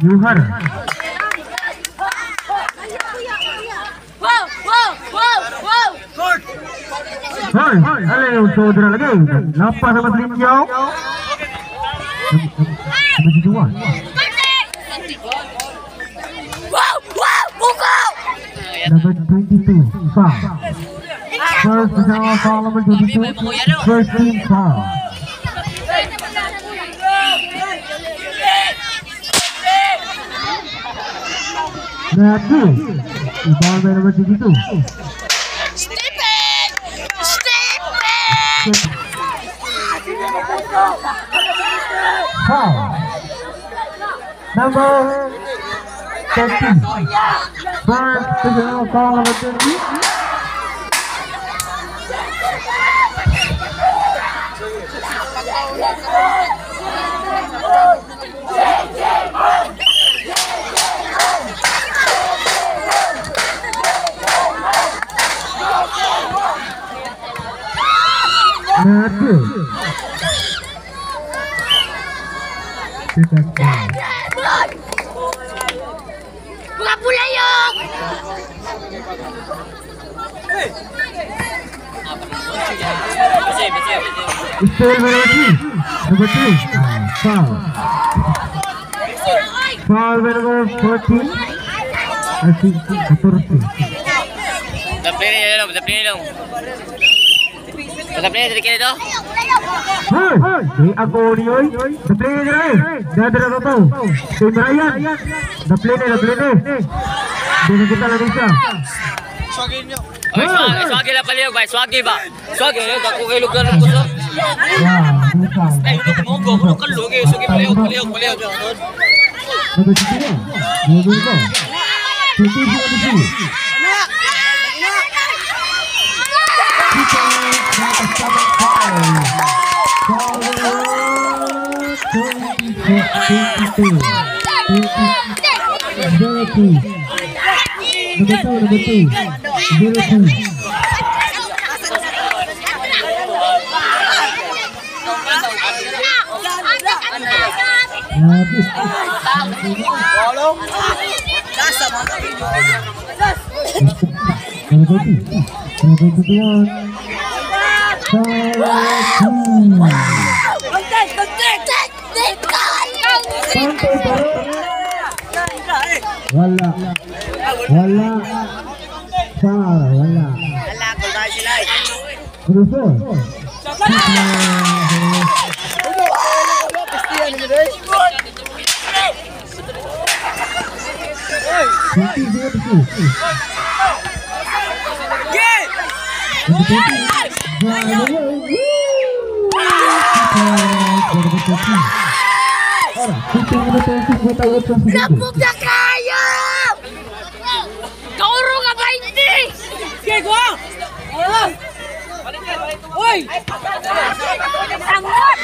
Juhar. Wow. Hoy, ala yung saudara lagi. Lapas sama selinjau. Sama dua. Wow, wow, pukul. Number 22, foul. First general Solomon to the court, first team foul. Now two. You ball made over to two. Step it! Step it! Foul. Number 13. First general Solomon to the court. Second foul. Buka pula yung! Mr. Verochi, number three, uh, foul. Foul number 14, I think 14. Taplin niya lang, taplin niya lang. Taplin niya, taplin niya daw. Hey, hey, ako ni Oy. Taplin niya rin, dadara ka pa. Si Brian, taplin niya, taplin niya. Dito kita lang isa. Sagin niyo. Swagi lah paling, baik swagi ba. Swagi ni aku kay lugar ko sa. Eh, lu mau go, lu kan lu ge, swagi paling, paling, paling. Number 21. Dua dua ko. Tutu dua di sini. Kita atas sama foul. Foul number 22. 22. Number two, number two. Habis. Baru. Wala. Wala. Foul. Wala. Terus. Twenty ơi. Thằng mất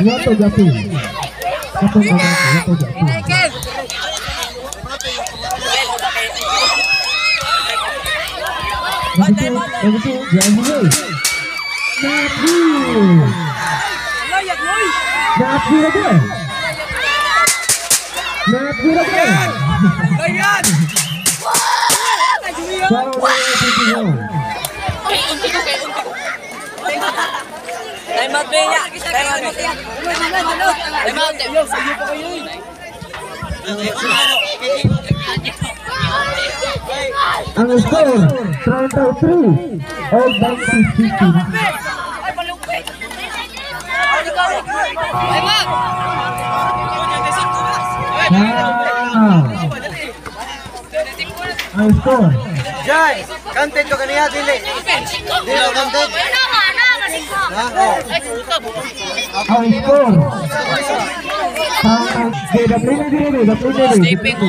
Nyata jati Apa nama nyata jati Begitu, begitu, jangan dulu Jati Jati lagi Jati lagi Jati lagi Nabi lagi. Salah Time out din. Time out. Time out. Ang score, 33. All back to 50. Ang score, Jai, content ko kaniya dili. Dili content. Ha? Ang score. Dili, the play na dili.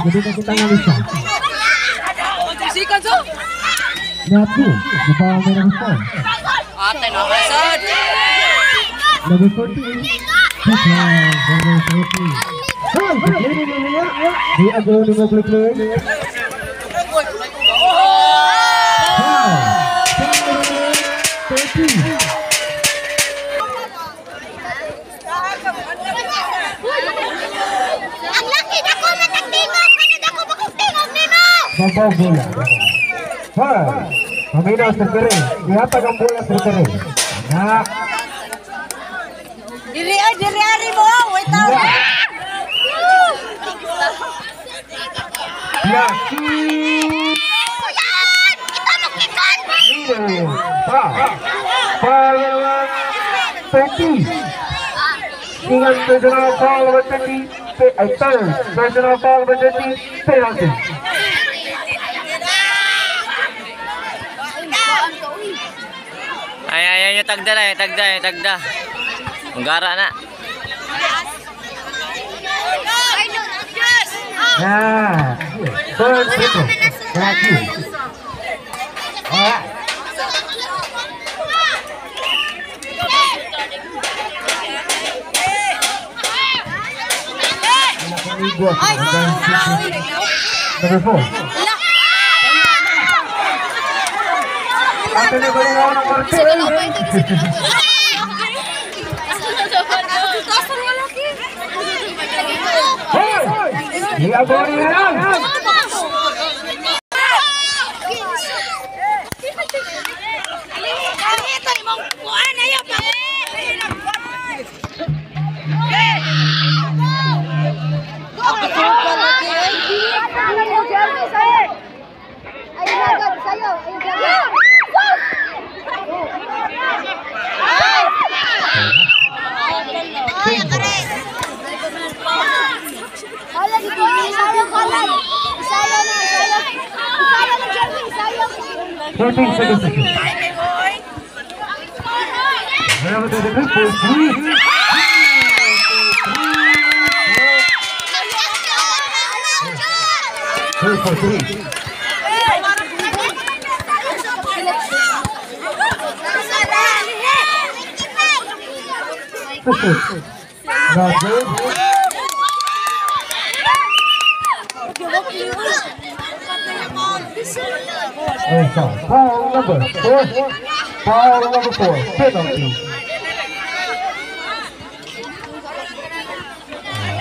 Jadi kita ngalisa. Sikan so? Napu, di bawah main ang Babaw bola. Hoy. Paminaw sa kere. Ihatag ang bola sa kere. Na. Diri diri ari mo! Wait tao! Ya. Laki. Kita magkikan! Leader. Pa. Palawan. Thirty. Ingat personal foul number 20. Pe- Ay, third. Personal foul number 20. Penalty. Ay, ay, ay, tagda na, tagda, yung tagda. Unggara na. Nah. Third. Thank you. Four. Antes de a correr. Ayo, ayo, ayo. 14 seconds to go. For three. Three for three. Good. Oh, foul. Number four. Number four. Penalty.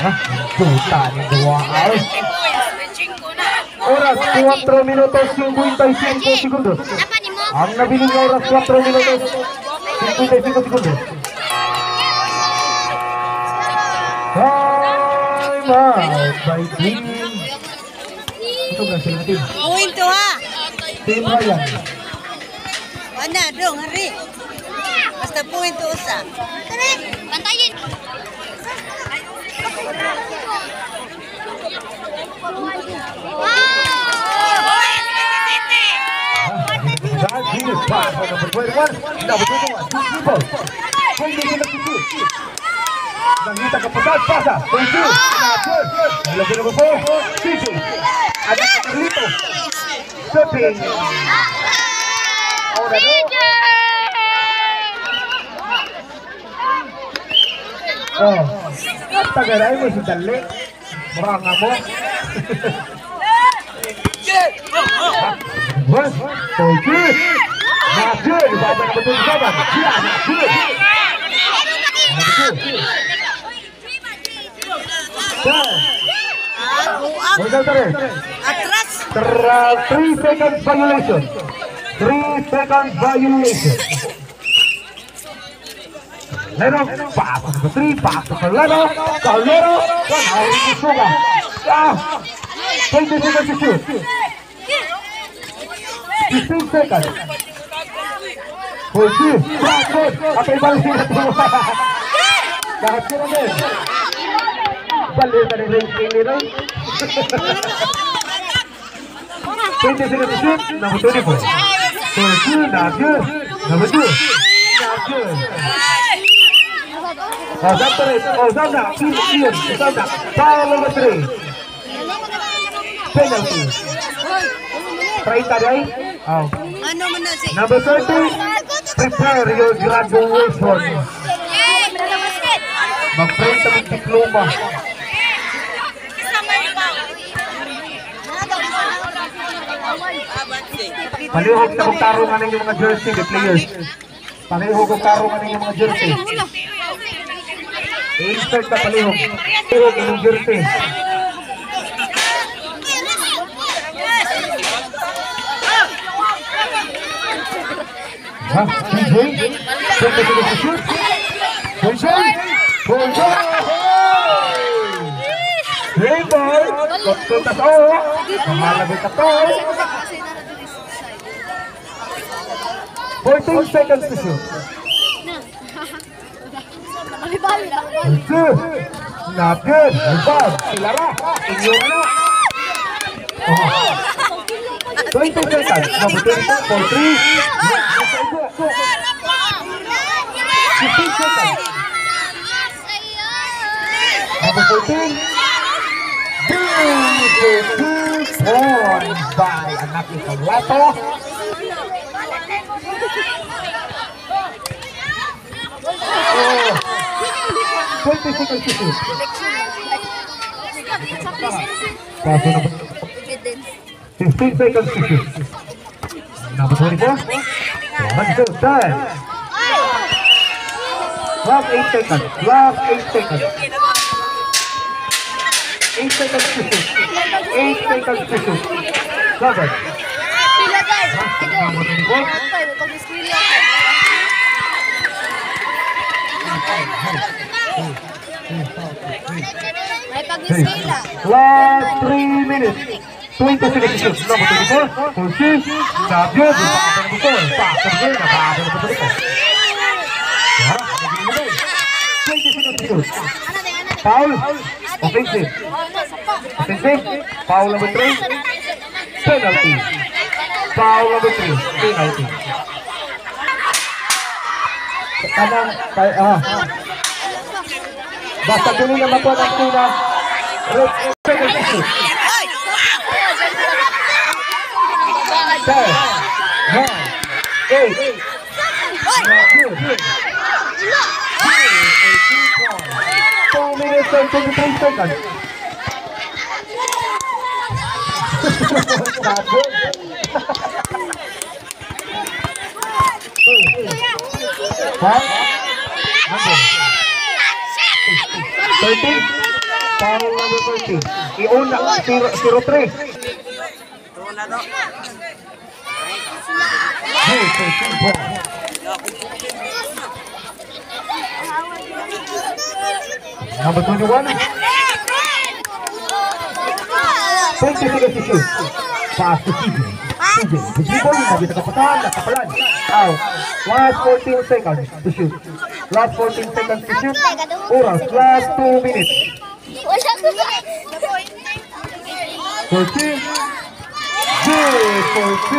Ah, Tuta ni dua ay. Oras 4 minutos 55 segundos. Ang nabiling na oras 4 minutos 55 segundos. Time out by team. Uwing to ha. Team Ryan. Ana, dong, hari. Basta puwin to usa. Bantayin. God, Jesus, pass on number 21. Number 21, two people. Pwede nila si Nangita ka pasal, pasa. Thank you. Not good. Lagi number 4, CJ. Anak ka Carlito. No. Oh. Tagaray mo si Dali. Muranga mo. One, thank you. Not good. Baba number 27. Yeah, not good. Number two. Three second violation three second violation लेरो pass three pass लेरो लेरो सुगा twenty second किसी किसी सेकंड कोई अपने बल से कहाँ चले गए बल्ले करेंगे shoot. 15 seconds. 14. Bakit? At ibalik na ito. Lahat ko na din. Balik na rin ranking ni Ray. 20 seconds to shoot. Number 24. 13, not good. Number 2. Not good. Oh, that's right. Oh, that's not. Keep it in. That's not. Foul number 3. Penalty. Try tayo. Oh. Number 30. Prepare your graduation. Mag-print ang diploma. Palihog na kung taro nga ninyo mga jersey, the players. Palihog kung taro nga ninyo mga jersey. I-insert na palihog. Palihog inyong jersey. Ha? Bonjoy? Sente ko na shoot? Bonjoy? Bonjoy! Hey boy! Pagpunta oh, to! Mahalagot na to! 14 seconds to shoot. Good. Not good. Above. Silara. Inyong na. Oh. 20 seconds. Number 22 for 3. 15 seconds. Number 14. Beautiful point by Anaki Kaglato. Number 24. Let's go, time. Last eight seconds. Last eight seconds. Eight seconds to shoot. Eight seconds to shoot. Love it. Number 24. Last 3 minutes. 20 seconds to shoot. Number 24. Kursi. Not good. Pakatan ng bukol. Pakatan ng bukol. Napakatan ng bukol. Ya, naging 20 seconds to shoot. Foul. Offensive. Offensive. Foul number 3. Penalty. Foul number 3. Penalty. Kanang, kay, ah. Basta dili na makuha ng tuna. Ten. Nine. Eight. Two minutes and 23 seconds. Not. Huh? Number. 13. Foul number 13. Iuna, 0-3. Hey, 13 points. Number 21. 20 seconds to shoot. Pass to CJ. Steven. Bigibol last 14 seconds to shoot. Last 14 seconds to shoot. Oras, last 2 minutes. 14. 14.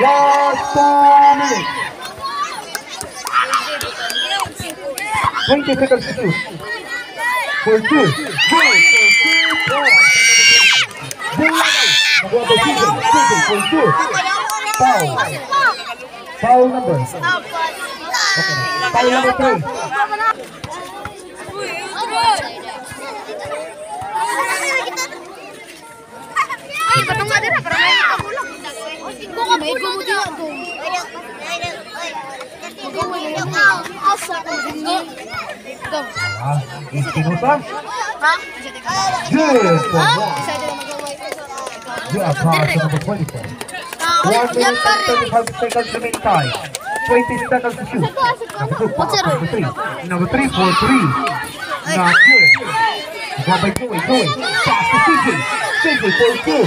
Last 2 minutes. 20 seconds to shoot. 14. 14 points. Bullseye. By CJ. CJ for 2. Foul. Foul number. Okay. Foul number 3. Ay, katong nga dira para may kabulang. Ko ka may gumuti ako. Asa ka dingi. Go. Ah, istinutan. Ha? Good Number 24. Ah, One minute and 35 seconds remaining time. 20 seconds to shoot. Number two. Number three. Number three for three. Not good. By for two. Good for two.